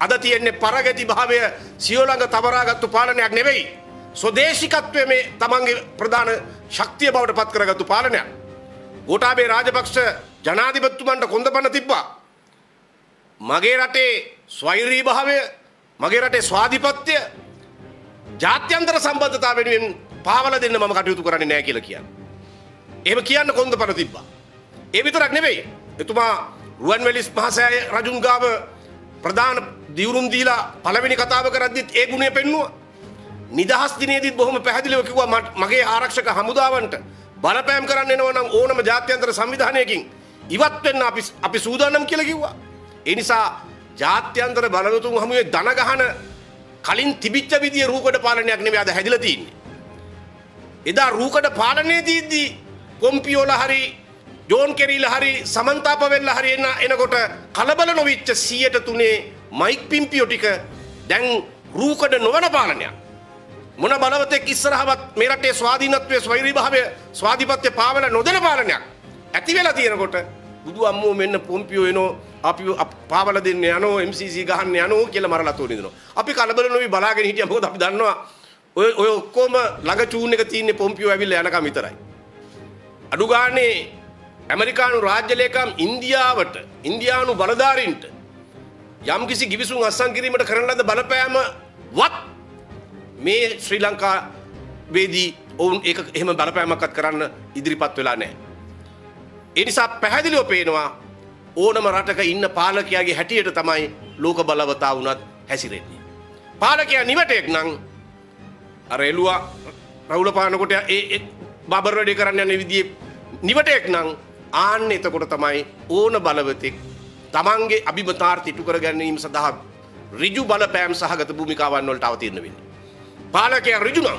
අද තියෙන්නේ පරගති භාවය සියෝළඟ තබරාගත්තු පාලනයක් නෙවෙයි. ස්වදේශිකත්වය මේ තමන්ගේ ප්‍රධාන ශක්තිය බවට පත් කරගත්තු පාලනයක්. ගෝටාබේ රාජපක්ෂ ජනාධිපත්තුමන්ට කොඳ පන තිබ්බා. මගේ රටේ ස්වෛරී භාවය මගේ රටේ ස්වාධිපත්‍යය ජාත්‍යන්තර සම්බද්ධතා වෙනුවෙන් පාවල දෙන්න මම කටයුතු කරන්නේ නෑ කියලා කියන්න. එහෙම කියන්න කොන්ද පන තිබ්බා. ඒ විතරක් නෙවෙයි. එතුමා රුවන්වැලිස් මහසෑය රජුන් ගාව ප්‍රධාන දිවුරුම් දීලා පළවෙනි කතාව කරද්දිත් ඒ ගුණය පෙන්නුවා. නිදහස් දිනේදීත් බොහොම පැහැදිලිව කිව්වා මගේ ආරක්ෂක හමුදාවන්ට බලපෑම් කරන්න එනවා නම් ඕනම ජාත්‍යන්තර සංවිධානයකින් ඉවත් වෙන්න අපි අපි සූදානම් කියලා කිව්වා. ඒ නිසා ජාත්‍යන්තර බලවතුන් හමුවේ දන ගහන කලින් තිබිච්ච විදිය රූකඩ පාලනයක් නෙවෙයි අද හැදිලා තියෙන්නේ. එදා රූකඩ පාලනයේ දීද්දී කොම්පියෝල හරි ජෝන් කෙරීල හරි සමන්තාප වෙල්ල හරි එන්න එනකොට කලබල නොවිච්ච 103 මයික් පිම්පියෝ ටික දැන් රූකඩ නොවන පාලනයක්. මොන බලවතෙක් ඉස්සරහවත් මේ රටේ ස්වාධීනත්වයේ ස්වෛරී භාවය ස්වාධිපත්‍ය පාවල නොදෙන පාලනයක් ඇති වෙලා තියෙනකොට බුදු අම්මෝ මෙන්න පොම්පියෝ එනෝ අපි පාවල දෙන්න යනෝ MCC ගහන්න යනෝ කියලා මරලා තෝරනවා. අපි කලබල නොවි බලාගෙන හිටියා මොකද අපි දන්නවා ඔය ඔය ඔක්කොම ළඟ චූන් එක තියෙන්නේ පොම්පියෝ ඇවිල්ලා යනකම් විතරයි. අඩු ගානේ ඇමරිකානු රාජ්‍ය ලේකම් ඉන්දියාවට ඉන්දියානු බලධාරීන්ට යම්කිසි ගිවිසුම් අත්සන් කිරීමට කරන ලද බලපෑම වත් මේ ශ්‍රී ලංකා වේදී ඔවුන් ඒක එහෙම බලපෑමක්වත් කරන්න ඉදිරිපත් වෙලා නැහැ. ඒ නිසා පැහැදිලිව පේනවා ඕනම රටක ඉන්න පාලකයාගේ හැටියට තමයි ලෝක බලවතා වුණත් හැසිරෙන්නේ. පාලකයා නිවටෙක් නම් අර එළුවා රවුල පානකොට ඒ බබර් වැඩේ කරන්න යන විදිහේ නිවටෙක් නම් ආන්න එතකොට තමයි ඕන බලවතෙක් තමන්ගේ අභිමතාර්ථ ඉටු කර ගැනීම සඳහා ඍජු බලපෑම් සහගත භූමිකාවන් වලට අවතීර්ණ වෙන්නේ. පාලකයා ඍජු නම්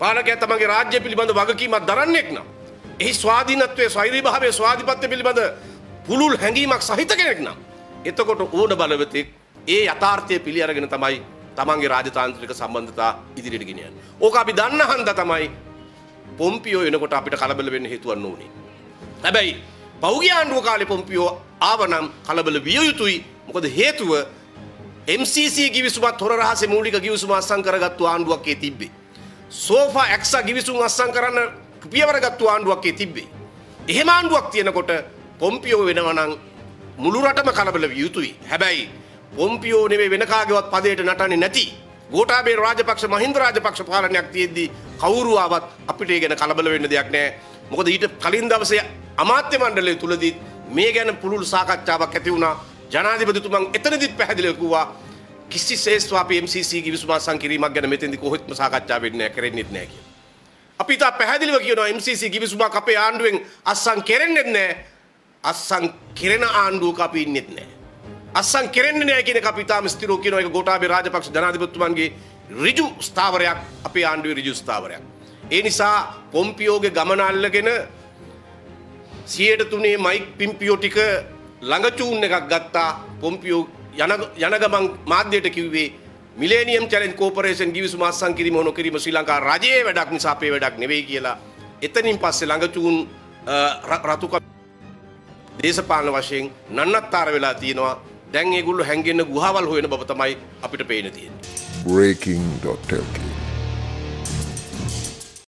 පාලකයා තමන්ගේ රාජ්‍ය පිළිබඳ වගකීමක් දරන්නෙක් නම් එහි ස්වාධීනත්වයේ ස්වෛරී භාවයේ ස්වාධිපත්‍ය පිළිබඳ පුළුල් හැඟීමක් සහිත කෙනෙක් නම් එතකොට ඕන බලවතෙක් ඒ යථාර්ථය පිළි අරගෙන තමයි තමන්ගේ රාජතාන්ත්‍රික සම්බන්ධතා ඉදිරියට ගෙනියන්නේ. ඕක අපි දන්න හන්ද තමයි පොම්පියෝ එනකොට අපිට කලබල වෙන්න හේතුවක් නොඋනේ. හැබැයි පෞගිය ආණ්ඩුව කාලේ පොම්පියෝ ආවනම් කලබල විය යුතුයි. මොකද හේතුව MCC ගිවිසුමත් හොර රහසේ මූලික ගිවිසුම අත්සන් කරගත්තු ආණ්ඩුවක් ඒ තිබ්බේ. සෝෆා එක්සා ගිවිසුම් අත්සන් කරන්න පියවර ගත්තු ආණ්ඩුවක් ඒ තිබ්බේ. එහෙම ආණ්ඩුවක් තියෙනකොට පොම්පියෝ වෙනවනම් මුළු රටම කලබල විය යුතුයි. හැබැයි පොම්පියෝ නෙවෙයි වෙන කාගේවත් පදයට නටන්නේ නැති ගෝඨාභය රාජපක්ෂ මහින්ද රාජපක්ෂ පාලනයක් තියෙද්දී කවුරු ආවත් අපිට ඒ ගැන කලබල වෙන්න දෙයක් නැහැ. මොකද ඊට කලින් දවසේ අමාත්‍ය මණ්ඩලය තුලදී මේ ගැන පුළුල් සාකච්ඡාවක් ඇති වුණා. ජනාධිපතිතුමන් එතනදිත් පැහැදිලිව කිව්වා කිසිසේත්ම අපි MCC ගිවිසුම සංකිරීමක් ගැන මෙතෙන්දි කොහෙත්ම සාකච්ඡා වෙන්නේ නැහැ කරෙන්නෙත් නැහැ කියලා. අපි තා පැහැදිලිව කියනවා MCC ගිවිසුමක් අපේ ආණ්ඩුවෙන් අත්සන් කෙරෙන්නෙත් නැහැ. අත්සන් කෙරෙන ආණ්ඩුවක අපි ඉන්නෙත් නැහැ. අත්සන් කෙරෙන්නේ නැහැ කියන එක අපි තාම ස්ථිරව කියනවා ඒක ගෝඨාභය රාජපක්ෂ ජනාධිපතිතුමන්ගේ ඍජු ස්ථාවරයක් අපේ ආණ්ඩුවේ ඍජු ස්ථාවරයක්. ඒ නිසා පොම්පියෝගේ ගමන අල්ලගෙන 103 මයික් පිම්පියෝ ටික ළඟ චූන් එකක් ගත්තා. පොම්පියෝ යන යන ගමන් මාධ්‍යයට කිව්වේ මිලේනියම් චැලෙන්ජ් කෝපරේෂන් ගිවිසුම අත්සන් කිරීම හොන කිරීම ශ්‍රී ලංකා රජයේ වැඩක් නිසා අපේ වැඩක් නෙවෙයි කියලා. එතනින් පස්සේ ළඟ චූන් රතුක දේශපාලන වශයෙන් නන්නත්තර වෙලා තියෙනවා. දැන් ඒගොල්ලෝ හැංගෙන්න ගුහාවල් හොයන බව තමයි අපිට පේන තියෙන්නේ. Breaking.lk